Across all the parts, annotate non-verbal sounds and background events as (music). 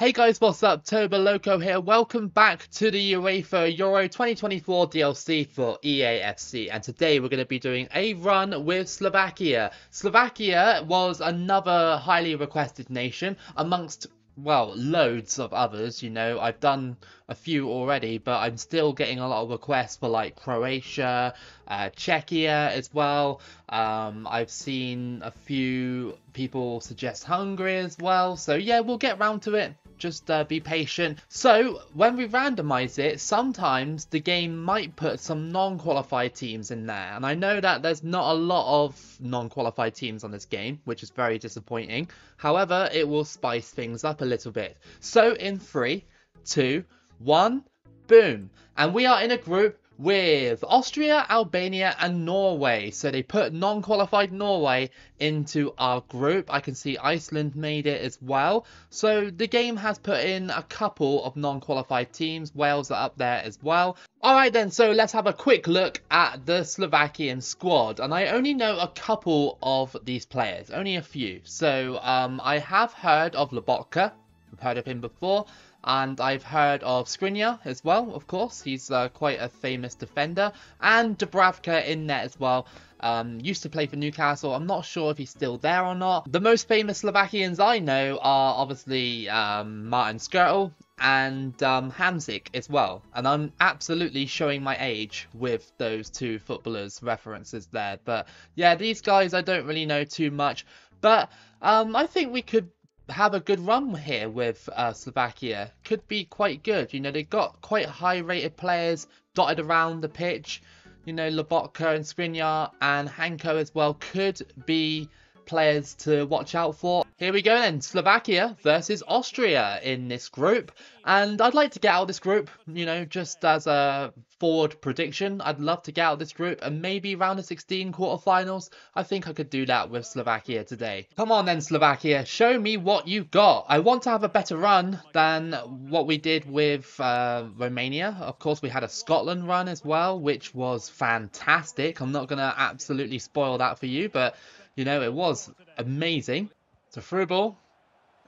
Hey guys, what's up? Toboloco here. Welcome back to the UEFA Euro 2024 DLC for EAFC. And today we're going to be doing a run with Slovakia. Slovakia was another highly requested nation amongst well, loads of others, you know. I've done a few already, but I'm still getting a lot of requests for like Croatia, uh, Czechia as well. Um, I've seen a few people suggest Hungary as well. So yeah, we'll get round to it just uh, be patient. So when we randomize it, sometimes the game might put some non-qualified teams in there. And I know that there's not a lot of non-qualified teams on this game, which is very disappointing. However, it will spice things up a little bit. So in three, two, one, boom. And we are in a group with Austria, Albania, and Norway. So they put non qualified Norway into our group. I can see Iceland made it as well. So the game has put in a couple of non qualified teams. Wales are up there as well. Alright then, so let's have a quick look at the Slovakian squad. And I only know a couple of these players, only a few. So um, I have heard of Lobotka. I've heard of him before and I've heard of Skriniar as well, of course. He's uh, quite a famous defender. And Dubravka in there as well. Um, used to play for Newcastle. I'm not sure if he's still there or not. The most famous Slovakians I know are obviously um, Martin Skrtel and um, Hamsik as well. And I'm absolutely showing my age with those two footballers' references there. But yeah, these guys I don't really know too much. But um, I think we could have a good run here with uh, Slovakia. Could be quite good. You know, they've got quite high rated players dotted around the pitch. You know, Lobotka and Skriniar and Hancko as well could be players to watch out for. Here we go then, Slovakia versus Austria in this group. And I'd like to get out of this group, you know, just as a forward prediction. I'd love to get out of this group and maybe round of 16 quarterfinals. I think I could do that with Slovakia today. Come on then, Slovakia, show me what you got. I want to have a better run than what we did with uh, Romania. Of course, we had a Scotland run as well, which was fantastic. I'm not going to absolutely spoil that for you, but you know, it was amazing. It's a through ball.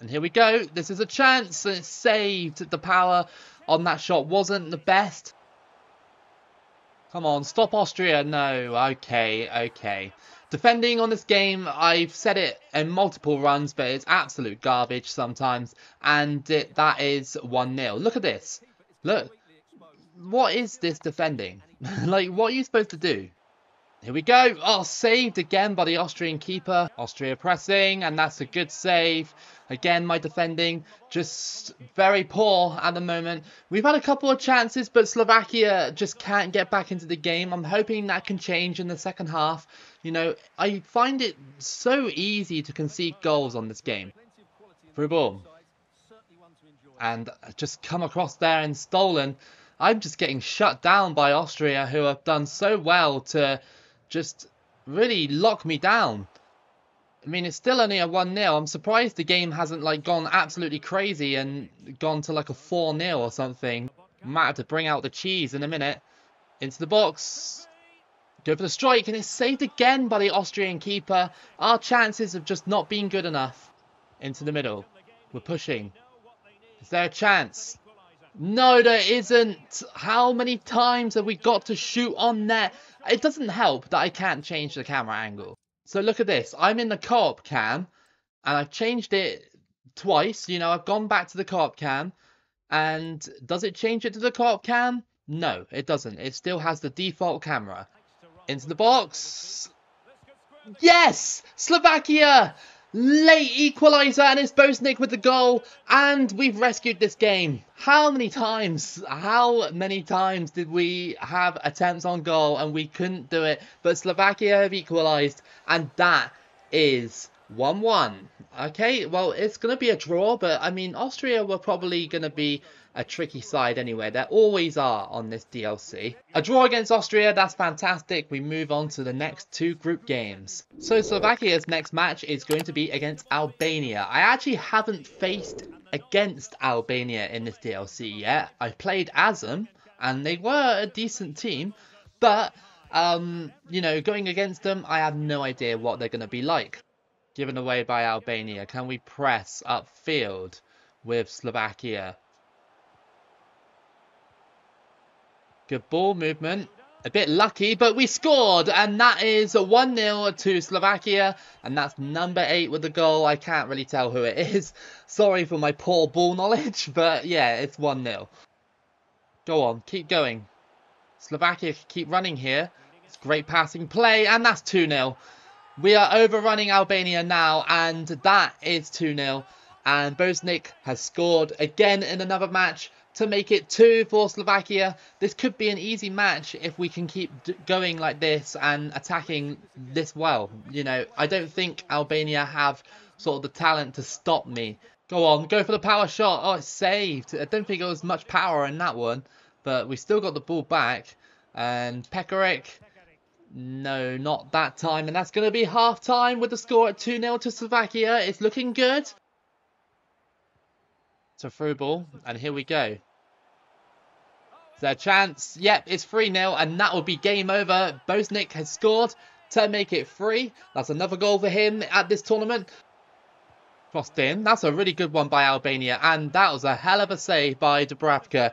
And here we go. This is a chance. And saved. The power on that shot wasn't the best. Come on, stop Austria. No, okay, okay. Defending on this game, I've said it in multiple runs, but it's absolute garbage sometimes. And it, that is 1-0. Look at this. Look. What is this defending? (laughs) like, what are you supposed to do? Here we go. Oh, saved again by the Austrian keeper. Austria pressing, and that's a good save. Again, my defending just very poor at the moment. We've had a couple of chances, but Slovakia just can't get back into the game. I'm hoping that can change in the second half. You know, I find it so easy to concede goals on this game. Through ball. And just come across there and stolen. I'm just getting shut down by Austria, who have done so well to just really lock me down. I mean, it's still only a 1-0. I'm surprised the game hasn't, like, gone absolutely crazy and gone to, like, a 4-0 or something. Might have to bring out the cheese in a minute. Into the box. Go for the strike, and it's saved again by the Austrian keeper. Our chances have just not been good enough. Into the middle. We're pushing. Is there a chance? No, there isn't. How many times have we got to shoot on net? It doesn't help that I can't change the camera angle. So look at this. I'm in the co-op cam and I've changed it twice. You know, I've gone back to the co-op cam and does it change it to the co-op cam? No, it doesn't. It still has the default camera. Into the box. Yes! Slovakia! Late equaliser and it's Bosnic with the goal and we've rescued this game. How many times, how many times did we have attempts on goal and we couldn't do it but Slovakia have equalised and that is 1-1. Okay, well it's going to be a draw but I mean Austria were probably going to be a tricky side anyway. There always are on this DLC. A draw against Austria, that's fantastic. We move on to the next two group games. So Slovakia's next match is going to be against Albania. I actually haven't faced against Albania in this DLC yet. I played as them, and they were a decent team, but, um, you know, going against them, I have no idea what they're going to be like. Given away by Albania, can we press upfield? with Slovakia. Good ball movement. A bit lucky, but we scored, and that is 1-0 to Slovakia, and that's number 8 with the goal. I can't really tell who it is. (laughs) Sorry for my poor ball knowledge, (laughs) but yeah, it's 1-0. Go on, keep going. Slovakia keep running here. It's great passing play, and that's 2-0. We are overrunning Albania now, and that is 2-0. And Bosnic has scored again in another match to make it two for Slovakia. This could be an easy match if we can keep going like this and attacking this well. You know, I don't think Albania have sort of the talent to stop me. Go on, go for the power shot. Oh, it's saved. I don't think it was much power in that one, but we still got the ball back. And Pekarik, no, not that time. And that's going to be half time with the score at 2-0 to Slovakia. It's looking good. A through ball, and here we go. Their chance, yep, it's 3-0, and that will be game over. Bosnic has scored to make it 3. That's another goal for him at this tournament. Crossed in. That's a really good one by Albania, and that was a hell of a save by Dubravka.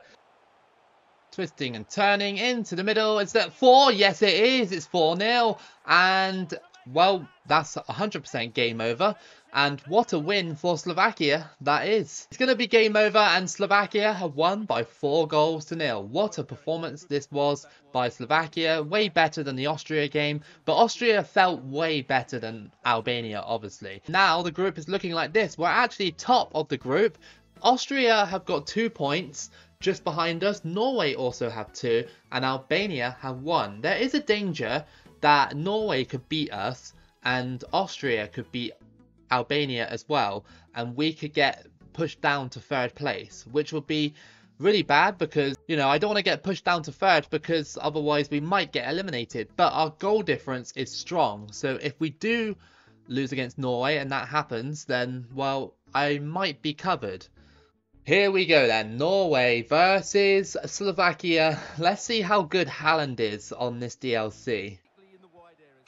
Twisting and turning into the middle. Is that 4? Yes, it is. It's 4-0. And, well, that's 100% game over. And what a win for Slovakia that is. It's going to be game over and Slovakia have won by 4 goals to nil. What a performance this was by Slovakia. Way better than the Austria game. But Austria felt way better than Albania, obviously. Now the group is looking like this. We're actually top of the group. Austria have got 2 points. Just behind us, Norway also have 2. And Albania have 1. There is a danger that Norway could beat us and Austria could beat Albania as well, and we could get pushed down to third place, which would be really bad because, you know, I don't want to get pushed down to third because otherwise we might get eliminated. But our goal difference is strong, so if we do lose against Norway and that happens, then, well, I might be covered. Here we go then, Norway versus Slovakia. Let's see how good Haaland is on this DLC.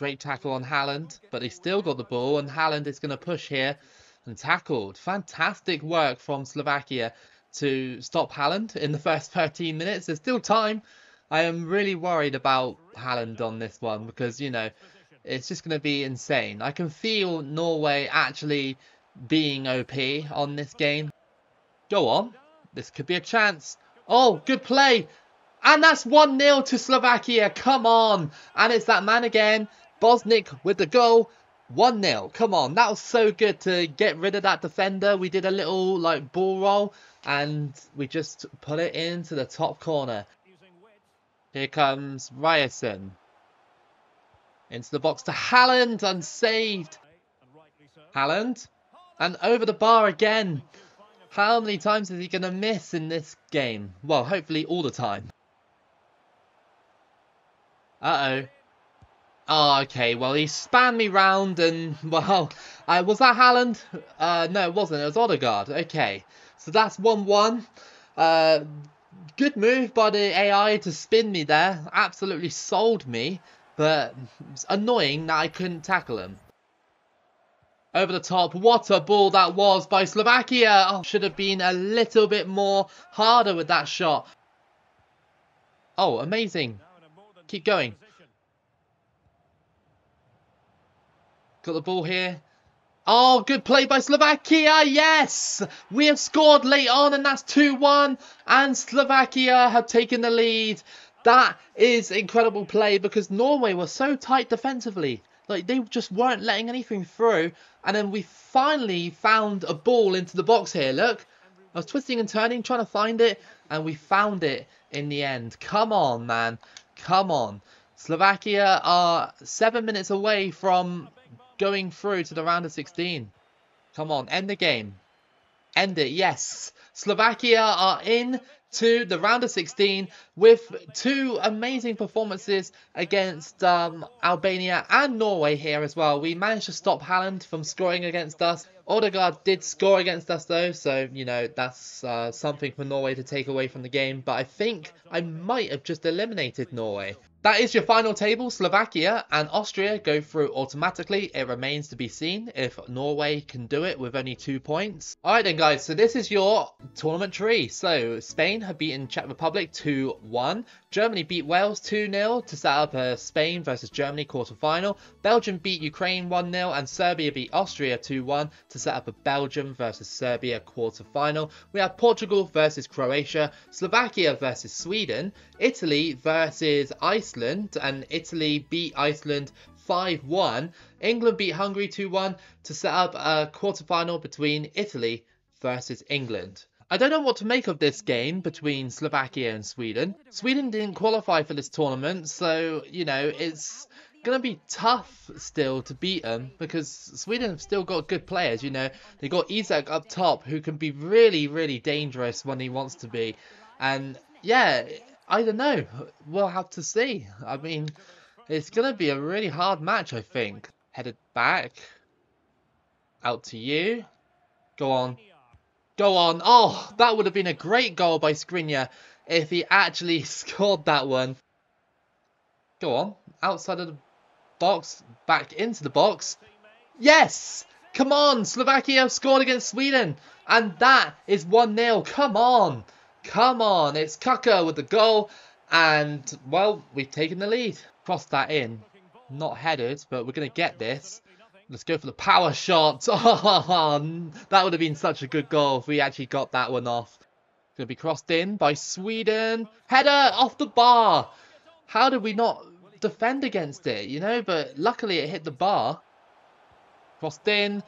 Great tackle on Haaland, but he still got the ball, and Haaland is going to push here and tackled. Fantastic work from Slovakia to stop Haaland in the (laughs) first 13 minutes. There's still time. I am really worried about Haaland on this one because, you know, it's just going to be insane. I can feel Norway actually being OP on this game. Go on. This could be a chance. Oh, good play. And that's 1-0 to Slovakia. Come on. And it's that man again. Bosnic with the goal. 1-0. Come on. That was so good to get rid of that defender. We did a little like ball roll and we just put it into the top corner. Here comes Ryerson. Into the box to Haaland. Unsaved. Haaland, And over the bar again. How many times is he going to miss in this game? Well, hopefully all the time. Uh-oh. Oh, okay. Well, he spanned me round and, (laughs) well, uh, was that Haaland? Uh, no, it wasn't. It was Odegaard. Okay. So that's 1-1. Uh, good move by the AI to spin me there. Absolutely sold me. But it's annoying that I couldn't tackle him. Over the top. What a ball that was by Slovakia. Oh, should have been a little bit more harder with that shot. Oh, amazing. Keep going. Got the ball here. Oh, good play by Slovakia. Yes! We have scored late on and that's 2-1. And Slovakia have taken the lead. That is incredible play because Norway were so tight defensively. Like, they just weren't letting anything through. And then we finally found a ball into the box here. Look. I was twisting and turning, trying to find it. And we found it in the end. Come on, man. Come on. Slovakia are seven minutes away from going through to the round of 16. Come on, end the game. End it, yes. Slovakia are in to the round of 16 with two amazing performances against um, Albania and Norway here as well. We managed to stop Haaland from scoring against us. Odegaard did score against us though, so, you know, that's uh, something for Norway to take away from the game. But I think I might have just eliminated Norway. That is your final table. Slovakia and Austria go through automatically. It remains to be seen if Norway can do it with only two points. Alright then guys, so this is your tournament tree. So Spain have beaten Czech Republic 2-1. Germany beat Wales 2-0 to set up a Spain versus Germany quarter-final. Belgium beat Ukraine 1-0 and Serbia beat Austria 2-1 to set up a Belgium versus Serbia quarter-final. We have Portugal versus Croatia, Slovakia versus Sweden, Italy versus Iceland and Italy beat Iceland 5-1. England beat Hungary 2-1 to set up a quarter-final between Italy versus England. I don't know what to make of this game between Slovakia and Sweden. Sweden didn't qualify for this tournament, so, you know, it's going to be tough still to beat them because Sweden have still got good players, you know. They got Isak up top who can be really, really dangerous when he wants to be. And, yeah, I don't know. We'll have to see. I mean, it's going to be a really hard match, I think. Headed back. Out to you. Go on. Go on. Oh, that would have been a great goal by Skriniar if he actually (laughs) scored that one. Go on. Outside of the box. Back into the box. Yes! Come on! Slovakia scored against Sweden. And that is 1-0. Come on! Come on! It's Kaka with the goal. And, well, we've taken the lead. Cross that in. Not headed, but we're going to get this. Let's go for the power shot. (laughs) Oh, that would have been such a good goal if we actually got that one off. Going to be crossed in by Sweden. Header off the bar. How did we not defend against it, you know? But luckily it hit the bar. Crossed in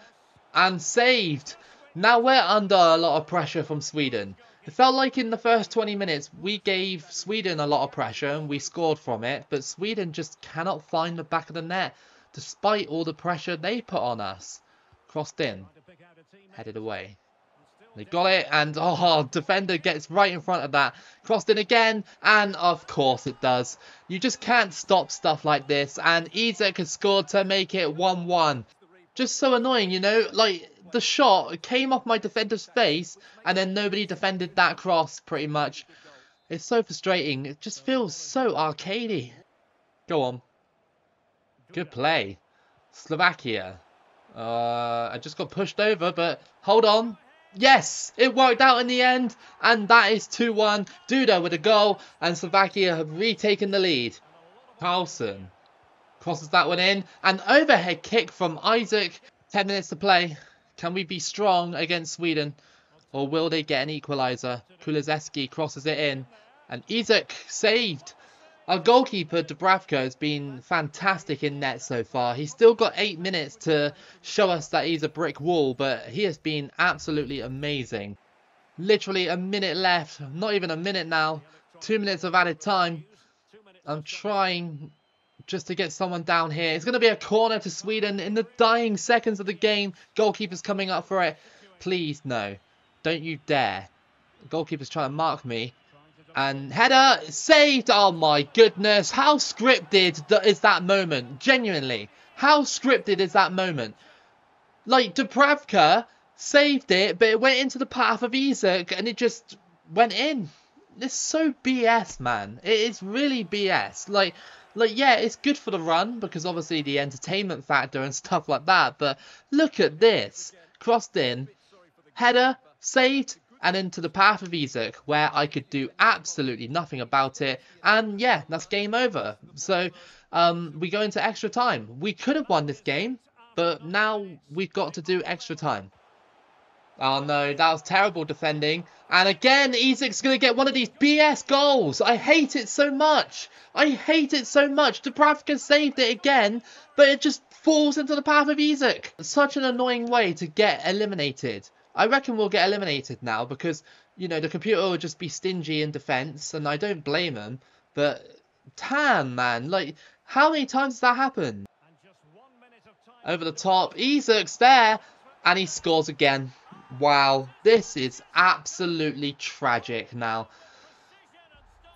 and saved. Now we're under a lot of pressure from Sweden. It felt like in the first 20 minutes we gave Sweden a lot of pressure and we scored from it. But Sweden just cannot find the back of the net despite all the pressure they put on us. Crossed in. Headed away. They got it, and oh, (laughs) defender gets right in front of that. Crossed in again, and of course it does. You just can't stop stuff like this, and Isak has scored to make it 1-1. Just so annoying, you know, like, the shot came off my defender's face, and then nobody defended that cross, pretty much. It's so frustrating, it just feels so arcadey. Go on. Good play. Slovakia. Uh, I just got pushed over, but hold on. Yes, it worked out in the end, and that is 2-1. Duda with a goal, and Slovakia have retaken the lead. Karlsson crosses that one in, an overhead kick from Isak. 10 minutes to play. Can we be strong against Sweden, or will they get an equaliser? Kulusevski crosses it in, and Isak saved. Our goalkeeper, Dubravka, has been fantastic in net so far. He's still got eight minutes to show us that he's a brick wall, but he has been absolutely amazing. Literally a minute left, not even a minute now. Two minutes of added time. I'm trying just to get someone down here. It's going to be a corner to Sweden in the dying seconds of the game. Goalkeeper's coming up for it. Please, no. Don't you dare. Goalkeeper's trying to mark me. And header saved. Oh my goodness. How scripted is that moment? Genuinely. How scripted is that moment? Like, Dubravka saved it, but it went into the path of Isak and it just went in. It's so BS, man. It is really BS. Like, like yeah, it's good for the run because obviously the entertainment factor and stuff like that. But look at this. Crossed in. Header. Saved and into the path of Isak, where I could do absolutely nothing about it. And yeah, that's game over. So um, we go into extra time. We could have won this game, but now we've got to do extra time. Oh no, that was terrible defending. And again, Isak's going to get one of these BS goals. I hate it so much. I hate it so much. Dubravka saved it again, but it just falls into the path of Isak. Such an annoying way to get eliminated. I reckon we'll get eliminated now because, you know, the computer will just be stingy in defense, and I don't blame them. But, Tan, man, like, how many times has that happened? Over the top, Isak's there, and he scores again. Wow, this is absolutely tragic now.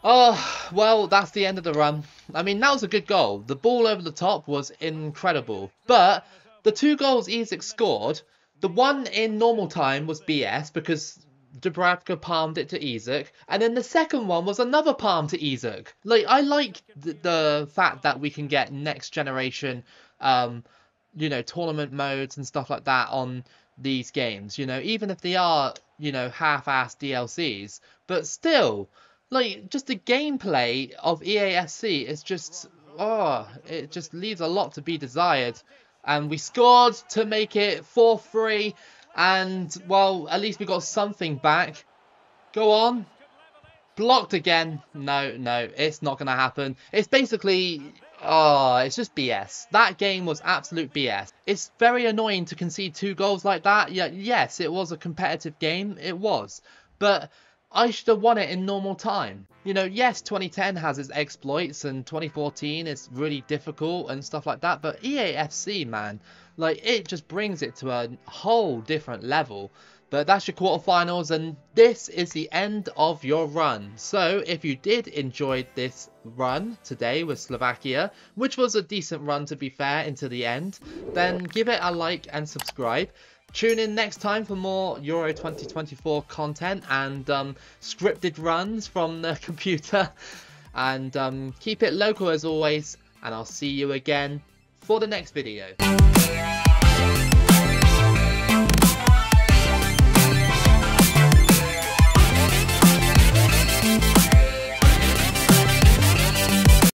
Oh, well, that's the end of the run. I mean, that was a good goal. The ball over the top was incredible. But the two goals Isak scored the one in normal time was BS because Dubravka palmed it to Isak, and then the second one was another palm to Isak. Like I like the, the fact that we can get next generation, um, you know, tournament modes and stuff like that on these games. You know, even if they are you know half-ass DLCs, but still, like just the gameplay of EAFC is just oh, it just leaves a lot to be desired. And we scored to make it 4-3 and, well, at least we got something back. Go on. Blocked again. No, no, it's not going to happen. It's basically... Oh, it's just BS. That game was absolute BS. It's very annoying to concede two goals like that. Yeah, yes, it was a competitive game. It was. But I should have won it in normal time. You know, yes, 2010 has its exploits and 2014 is really difficult and stuff like that, but EAFC, man, like, it just brings it to a whole different level. But that's your quarterfinals, and this is the end of your run. So, if you did enjoy this run today with Slovakia, which was a decent run to be fair into the end, then give it a like and subscribe. Tune in next time for more Euro 2024 content and um, scripted runs from the (laughs) computer. And um, keep it Loco as always, and I'll see you again for the next video.